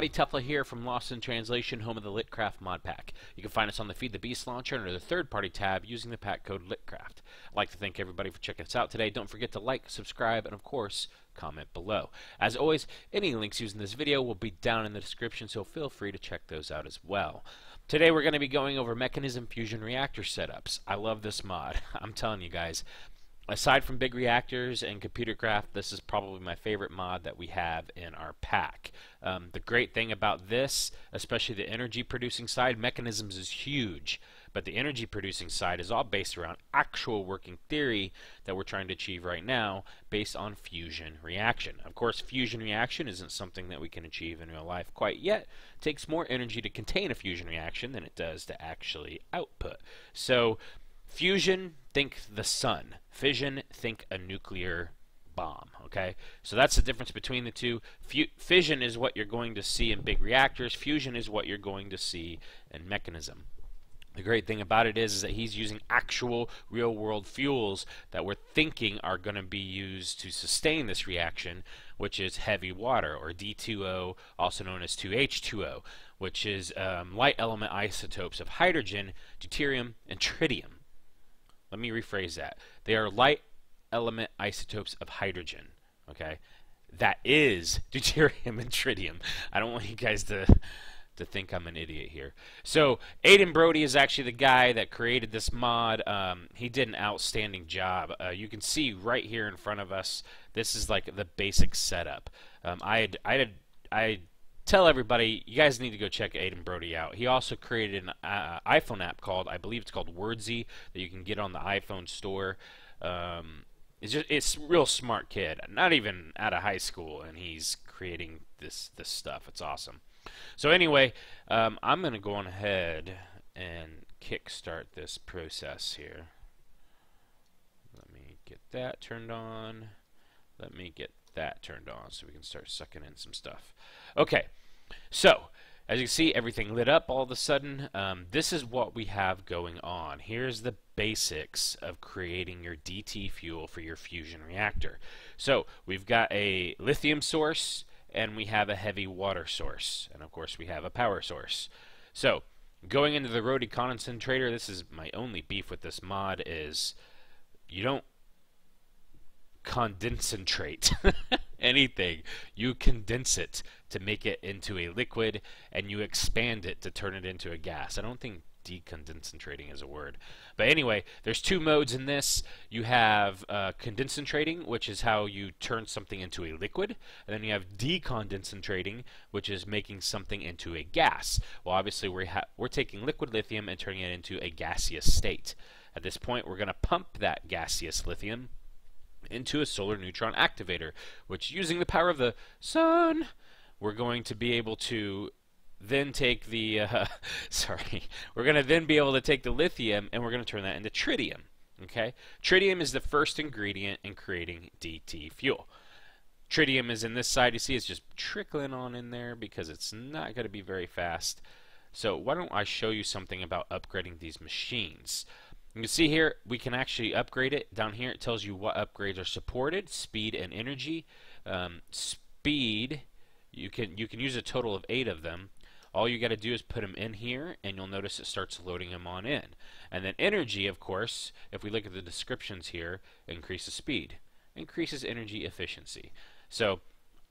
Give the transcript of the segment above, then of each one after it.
everybody, Tethlah here from Lost in Translation, home of the Litcraft mod pack. You can find us on the Feed the Beast launcher under the third-party tab using the pack code LITCRAFT. I'd like to thank everybody for checking us out today. Don't forget to like, subscribe, and of course, comment below. As always, any links used in this video will be down in the description, so feel free to check those out as well. Today we're going to be going over Mekanism Fusion Reactor setups. I love this mod. I'm telling you guys, aside from big reactors and computer craft, this is probably my favorite mod that we have in our pack. Um, the great thing about this, especially the energy producing side, Mekanisms is huge, but the energy producing side is all based around actual working theory that we're trying to achieve right now based on fusion reaction. Of course, fusion reaction isn't something that we can achieve in real life quite yet. It takes more energy to contain a fusion reaction than it does to actually output. So Fusion, think the sun. Fission, think a nuclear bomb. Okay, so that's the difference between the two. Fission is what you're going to see in big reactors. Fusion is what you're going to see in Mekanism. The great thing about it is, is that he's using actual real world fuels that we're thinking are going to be used to sustain this reaction, which is heavy water, or D2O, also known as 2H2O, which is um, light element isotopes of hydrogen, deuterium, and tritium. Let me rephrase that. They are light element isotopes of hydrogen. Okay, that is deuterium and tritium. I don't want you guys to to think I'm an idiot here. So Aidan Brady is actually the guy that created this mod. Um, he did an outstanding job. Uh, you can see right here in front of us. This is like the basic setup. Um, I had I had I tell everybody you guys need to go check Aidan Brady out. He also created an uh, iPhone app called I believe it's called Wordsy that you can get on the iPhone store. Um, it's just it's real smart kid, not even out of high school, and he's creating this this stuff. It's awesome. So anyway, um, I'm gonna go on ahead and kickstart this process here. Let me get that turned on. Let me get that turned on so we can start sucking in some stuff. Okay, so as you can see, everything lit up all of a sudden. Um, this is what we have going on. Here's the basics of creating your DT fuel for your fusion reactor. So we've got a lithium source and we have a heavy water source. And of course we have a power source. So going into the Rotary Condensentrator, this is my only beef with this mod is you don't condensentrate anything. You condense it to make it into a liquid and you expand it to turn it into a gas. I don't think decondensating is a word. But anyway, there's two modes in this. You have uh, which is how you turn something into a liquid, and then you have decondensating, which is making something into a gas. Well, obviously we're we're taking liquid lithium and turning it into a gaseous state. At this point, we're going to pump that gaseous lithium into a solar neutron activator, which using the power of the sun, we're going to be able to then take the, uh, sorry, we're going to then be able to take the lithium and we're going to turn that into tritium. Okay, tritium is the first ingredient in creating DT fuel. Tritium is in this side. You see, it's just trickling on in there because it's not going to be very fast. So why don't I show you something about upgrading these machines? You can see here we can actually upgrade it. Down here it tells you what upgrades are supported, speed and energy. Um, speed, you can you can use a total of eight of them. All you got to do is put them in here, and you'll notice it starts loading them on in. And then energy, of course, if we look at the descriptions here, increases speed, increases energy efficiency. So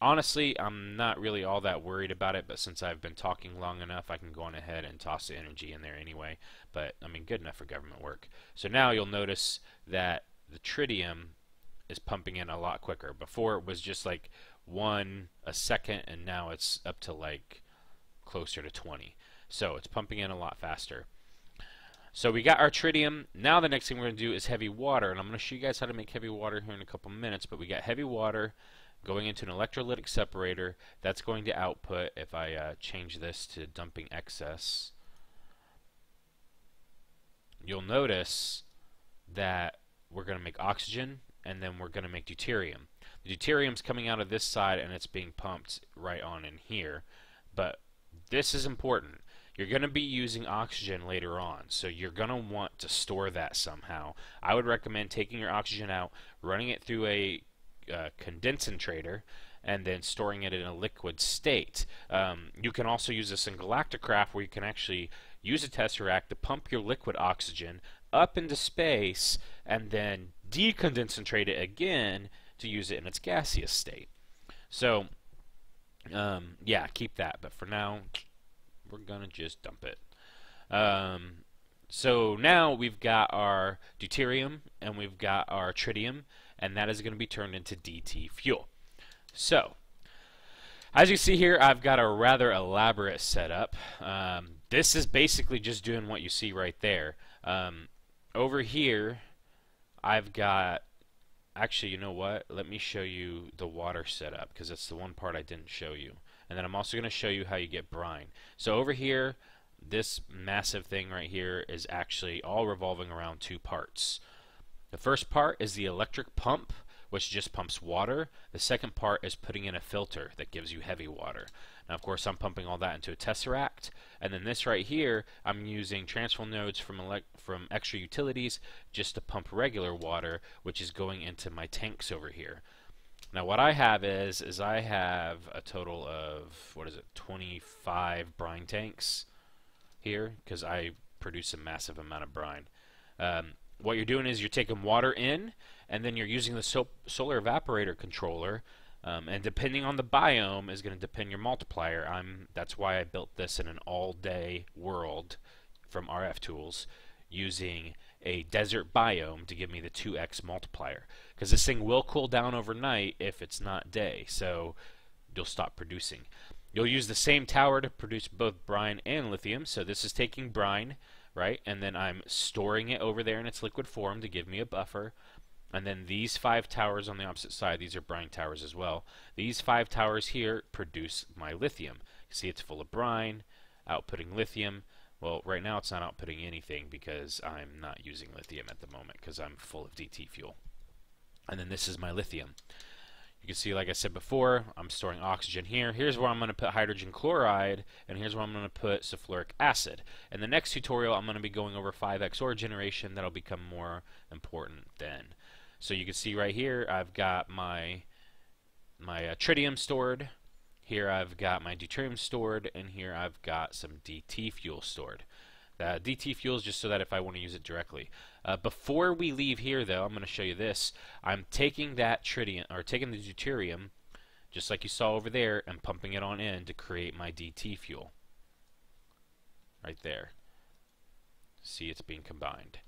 honestly, I'm not really all that worried about it, but since I've been talking long enough, I can go on ahead and toss the energy in there anyway. But, I mean, good enough for government work. So now you'll notice that the tritium is pumping in a lot quicker. Before it was just like one a second, and now it's up to like closer to 20. So it's pumping in a lot faster. So we got our tritium. Now the next thing we're going to do is heavy water, and I'm going to show you guys how to make heavy water here in a couple minutes. But we got heavy water going into an electrolytic separator that's going to output if I uh, change this to dumping excess you'll notice that we're going to make oxygen and then we're going to make deuterium. The deuterium's coming out of this side and it's being pumped right on in here. But this is important. You're going to be using oxygen later on so you're going to want to store that somehow. I would recommend taking your oxygen out running it through a condensator and then storing it in a liquid state. Um, you can also use this in Galacticraft where you can actually use a Tesseract to pump your liquid oxygen up into space and then decondentrate it again to use it in its gaseous state. So, um, yeah, keep that. But for now, we're going to just dump it. Um, so now we've got our deuterium and we've got our tritium, and that is going to be turned into DT fuel. So, as you see here, I've got a rather elaborate setup. Um, this is basically just doing what you see right there. Um, over here, I've got actually, you know what? Let me show you the water setup because that's the one part I didn't show you. And then I'm also going to show you how you get brine. So over here, this massive thing right here is actually all revolving around two parts. The first part is the electric pump, which just pumps water. The second part is putting in a filter that gives you heavy water. Now, of course, I'm pumping all that into a tesseract, and then this right here, I'm using transfer nodes from from extra utilities just to pump regular water, which is going into my tanks over here. Now, what I have is is I have a total of what is it, 25 brine tanks here because I produce a massive amount of brine. Um, what you're doing is you're taking water in, and then you're using the so solar evaporator controller um, and depending on the biome is going to depend your multiplier. I'm that's why I built this in an all-day world from RF Tools using a desert biome to give me the 2x multiplier because this thing will cool down overnight if it's not day so you'll stop producing you'll use the same tower to produce both brine and lithium so this is taking brine right and then I'm storing it over there in its liquid form to give me a buffer and then these five towers on the opposite side, these are brine towers as well. These five towers here produce my lithium. You see it's full of brine, outputting lithium. Well, right now it's not outputting anything because I'm not using lithium at the moment because I'm full of DT fuel. And then this is my lithium. You can see, like I said before, I'm storing oxygen here. Here's where I'm going to put hydrogen chloride, and here's where I'm going to put sulfuric acid. In the next tutorial, I'm going to be going over 5XOR generation. That'll become more important then. So you can see right here, I've got my my uh, tritium stored. Here I've got my deuterium stored, and here I've got some DT fuel stored. The DT fuel is just so that if I want to use it directly. Uh, before we leave here, though, I'm going to show you this. I'm taking that tritium, or taking the deuterium, just like you saw over there, and pumping it on in to create my DT fuel. Right there. See, it's being combined.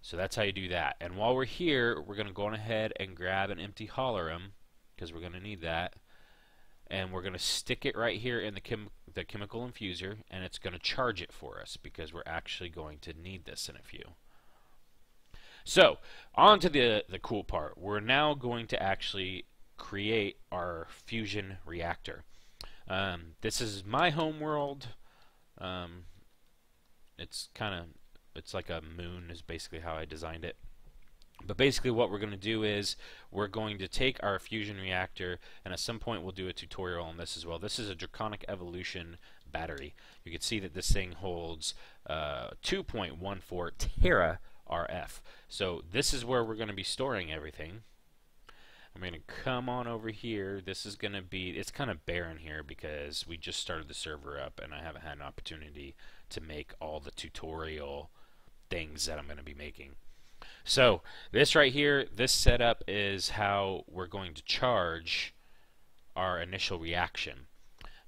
So that's how you do that. And while we're here, we're going to go on ahead and grab an empty hohlraum, because we're going to need that. And we're going to stick it right here in the, chem the chemical infuser, and it's going to charge it for us, because we're actually going to need this in a few. So, on to the, the cool part. We're now going to actually create our fusion reactor. Um, this is my home world. Um, it's kind of it's like a moon is basically how I designed it. But basically what we're going to do is we're going to take our fusion reactor and at some point we'll do a tutorial on this as well. This is a Draconic Evolution battery. You can see that this thing holds uh, 2.14 tera RF. So this is where we're going to be storing everything. I'm going to come on over here. This is going to be, it's kind of barren here because we just started the server up and I haven't had an opportunity to make all the tutorial things that I'm going to be making. So this right here, this setup is how we're going to charge our initial reaction.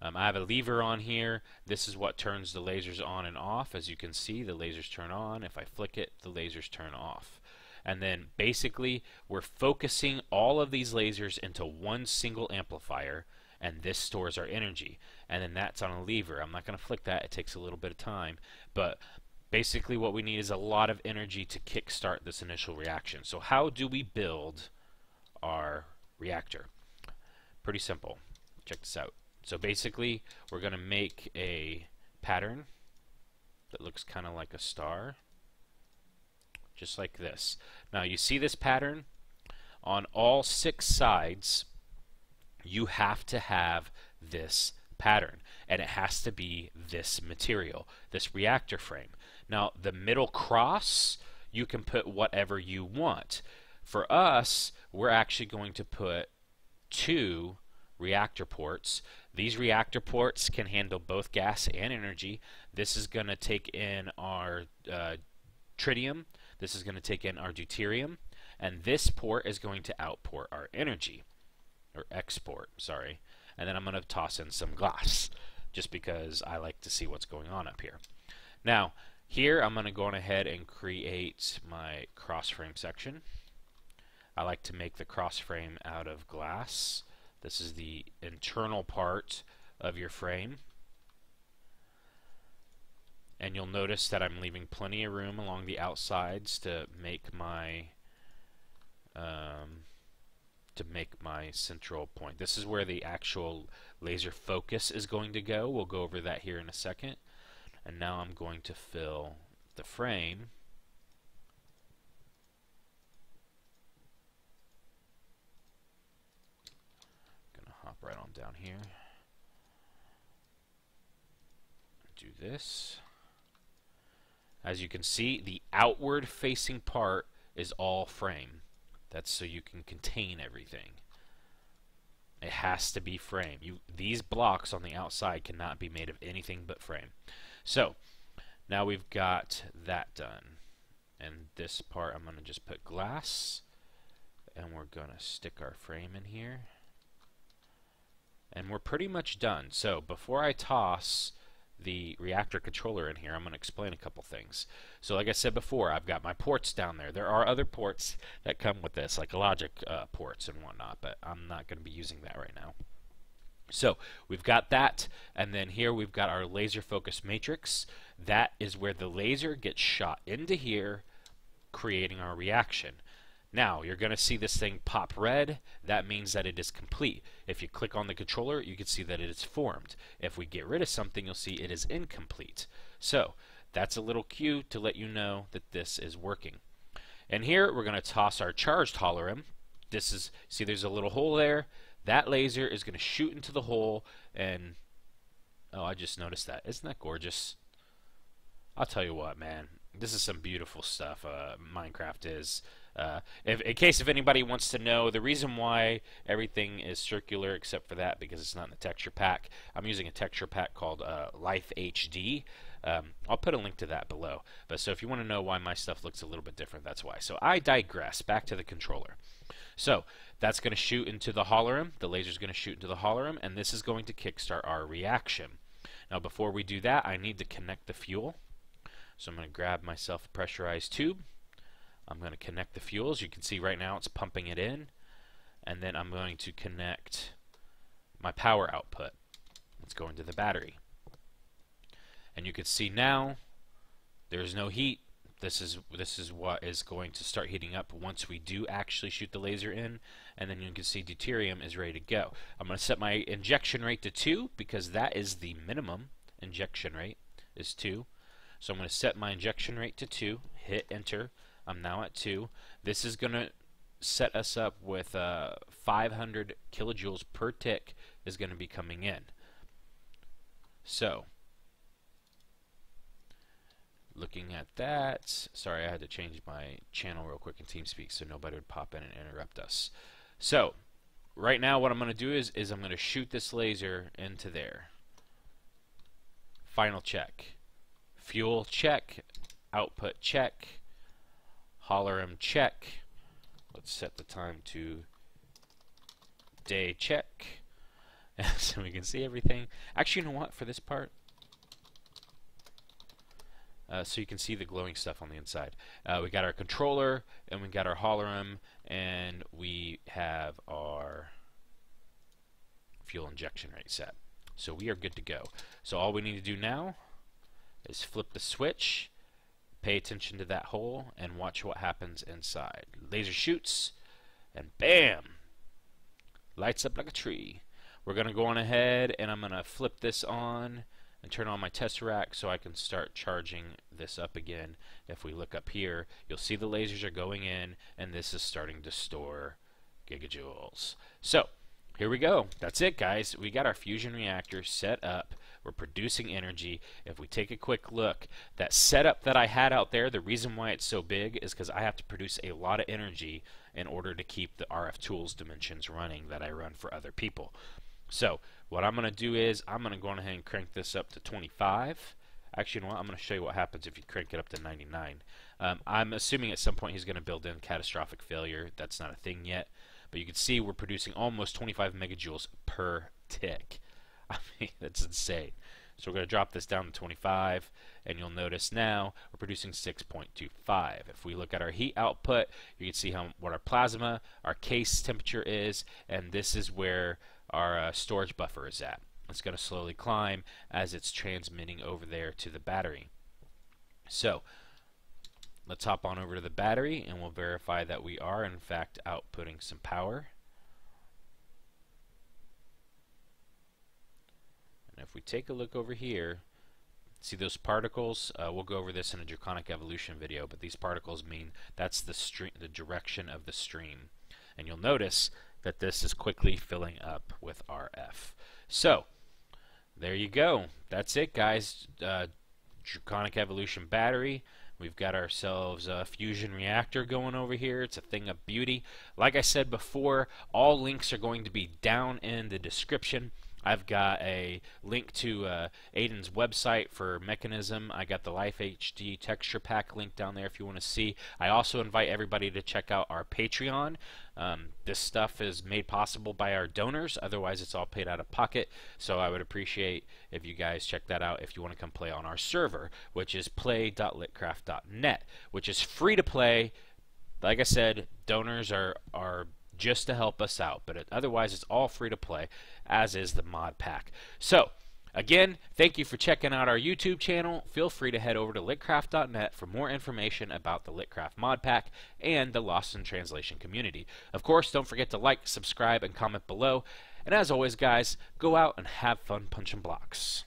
Um, I have a lever on here. This is what turns the lasers on and off. As you can see, the lasers turn on. If I flick it, the lasers turn off. And then basically, we're focusing all of these lasers into one single amplifier, and this stores our energy. And then that's on a lever. I'm not going to flick that. It takes a little bit of time. But basically what we need is a lot of energy to kickstart this initial reaction. So how do we build our reactor? Pretty simple. Check this out. So basically we're going to make a pattern that looks kind of like a star just like this. Now you see this pattern on all six sides you have to have this pattern and it has to be this material, this reactor frame. Now, the middle cross, you can put whatever you want. For us, we're actually going to put two reactor ports. These reactor ports can handle both gas and energy. This is going to take in our uh, tritium. This is going to take in our deuterium. And this port is going to outport our energy. Or export, sorry. And then I'm going to toss in some glass. Just because I like to see what's going on up here. Now, here I'm going to go on ahead and create my cross frame section. I like to make the cross frame out of glass. This is the internal part of your frame. And you'll notice that I'm leaving plenty of room along the outsides to make my um, to make my central point. This is where the actual laser focus is going to go. We'll go over that here in a second. And now I'm going to fill the frame I'm gonna hop right on down here. Do this. As you can see, the outward facing part is all frame. That's so you can contain everything. It has to be frame. You, these blocks on the outside cannot be made of anything but frame. So, now we've got that done. And this part I'm going to just put glass. And we're going to stick our frame in here and we're pretty much done. So before I toss the reactor controller in here, I'm going to explain a couple things. So like I said before, I've got my ports down there. There are other ports that come with this, like logic uh, ports and whatnot, but I'm not going to be using that right now. So we've got that, and then here we've got our laser focus matrix. That is where the laser gets shot into here, creating our reaction. Now, you're going to see this thing pop red. That means that it is complete. If you click on the controller, you can see that it is formed. If we get rid of something, you'll see it is incomplete. So, that's a little cue to let you know that this is working. And here, we're going to toss our charged hohlraum. This is, see there's a little hole there. That laser is going to shoot into the hole and, oh, I just noticed that. Isn't that gorgeous? I'll tell you what, man. This is some beautiful stuff. Uh, Minecraft is. Uh, if, in case if anybody wants to know, the reason why everything is circular except for that because it's not in the texture pack, I'm using a texture pack called uh, Life HD. Um, I'll put a link to that below. But so if you want to know why my stuff looks a little bit different, that's why. So I digress. Back to the controller. So that's going to shoot into the hohlraum. The laser is going to shoot into the hohlraum, and this is going to kickstart our reaction. Now before we do that, I need to connect the fuel. So I'm going to grab myself a pressurized tube. I'm going to connect the fuels. You can see right now it's pumping it in. And then I'm going to connect my power output. It's going to the battery. And you can see now there's no heat. This is this is what is going to start heating up once we do actually shoot the laser in and then you can see deuterium is ready to go. I'm going to set my injection rate to 2 because that is the minimum injection rate is 2. So I'm going to set my injection rate to 2, hit enter, I'm now at 2. This is going to set us up with uh, 500 kilojoules per tick is going to be coming in. So, looking at that, sorry I had to change my channel real quick in TeamSpeak so nobody would pop in and interrupt us. So, right now what I'm going to do is, is I'm going to shoot this laser into there. Final check. Fuel check. Output check hohlraum check. Let's set the time to day check. so we can see everything. Actually, you know what? For this part, uh, so you can see the glowing stuff on the inside. Uh, we got our controller, and we got our hohlraum, and we have our fuel injection rate set. So we are good to go. So all we need to do now is flip the switch, Pay attention to that hole and watch what happens inside. Laser shoots, and bam! Lights up like a tree. We're going to go on ahead and I'm going to flip this on and turn on my tesseract so I can start charging this up again. If we look up here, you'll see the lasers are going in and this is starting to store gigajoules. So, here we go. That's it, guys. We got our fusion reactor set up. We're producing energy. If we take a quick look, that setup that I had out there, the reason why it's so big is because I have to produce a lot of energy in order to keep the RF tools dimensions running that I run for other people. So what I'm going to do is I'm going to go ahead and crank this up to 25. Actually, you know what? I'm going to show you what happens if you crank it up to 99. Um, I'm assuming at some point he's going to build in catastrophic failure. That's not a thing yet. But you can see we're producing almost 25 megajoules per tick. I mean, that's insane. So we're going to drop this down to 25, and you'll notice now we're producing 6.25. If we look at our heat output, you can see how what our plasma, our case temperature is, and this is where our uh, storage buffer is at. It's going to slowly climb as it's transmitting over there to the battery. So let's hop on over to the battery and we'll verify that we are in fact outputting some power. And if we take a look over here, see those particles? Uh, we'll go over this in a draconic evolution video, but these particles mean that's the the direction of the stream. And you'll notice that this is quickly filling up with RF. So, there you go. That's it, guys. Uh, Draconic Evolution battery. We've got ourselves a fusion reactor going over here. It's a thing of beauty. Like I said before, all links are going to be down in the description. I've got a link to uh, Aidan's website for Mekanism. I got the Life HD texture pack link down there if you want to see. I also invite everybody to check out our Patreon. Um, this stuff is made possible by our donors, otherwise, it's all paid out of pocket. So I would appreciate if you guys check that out if you want to come play on our server, which is play.litcraft.net, which is free to play. Like I said, donors are, are just to help us out. But it, otherwise, it's all free to play, as is the mod pack. So, again, thank you for checking out our YouTube channel. Feel free to head over to litcraft.net for more information about the Litcraft mod pack and the Lost in Translation community. Of course, don't forget to like, subscribe, and comment below. And as always, guys, go out and have fun punching blocks.